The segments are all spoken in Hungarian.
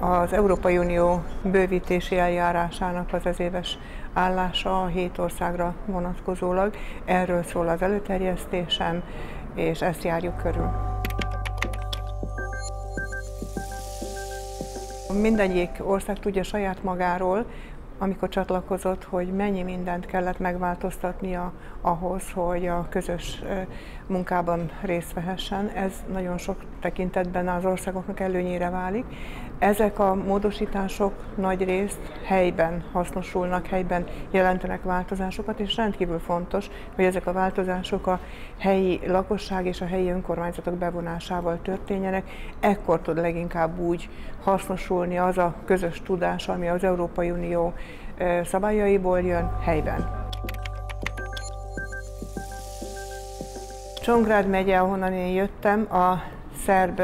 Az Európai Unió bővítési eljárásának az ezéves állása a hét országra vonatkozólag. Erről szól az előterjesztésem, és ezt járjuk körül. Mindegyik ország tudja saját magáról, amikor csatlakozott, hogy mennyi mindent kellett megváltoztatnia ahhoz, hogy a közös munkában részt vehessen. Ez nagyon sok tekintetben az országoknak előnyére válik. Ezek a módosítások nagy részt helyben hasznosulnak, helyben jelentenek változásokat, és rendkívül fontos, hogy ezek a változások a helyi lakosság és a helyi önkormányzatok bevonásával történjenek. Ekkor tud leginkább úgy hasznosulni az a közös tudás, ami az Európai Unió szabályaiból jön helyben. Csongrád megye, ahonnan én jöttem, a szerb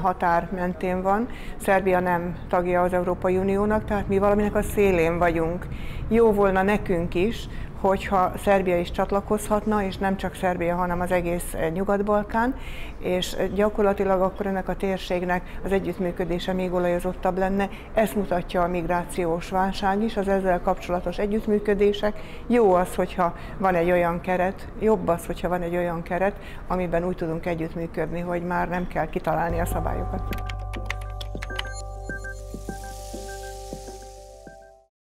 határ mentén van. Szerbia nem tagja az Európai Uniónak, tehát mi valaminek a szélén vagyunk. Jó volna nekünk is, hogyha Szerbia is csatlakozhatna, és nem csak Szerbia, hanem az egész eh, Nyugat-Balkán, és eh, gyakorlatilag akkor ennek a térségnek az együttműködése még olajozottabb lenne. Ezt mutatja a migrációs válság is, az ezzel kapcsolatos együttműködések. Jó az, hogyha van egy olyan keret, jobb az, hogyha van egy olyan keret, amiben úgy tudunk együttműködni, hogy már nem kell kitalálni a szabályokat.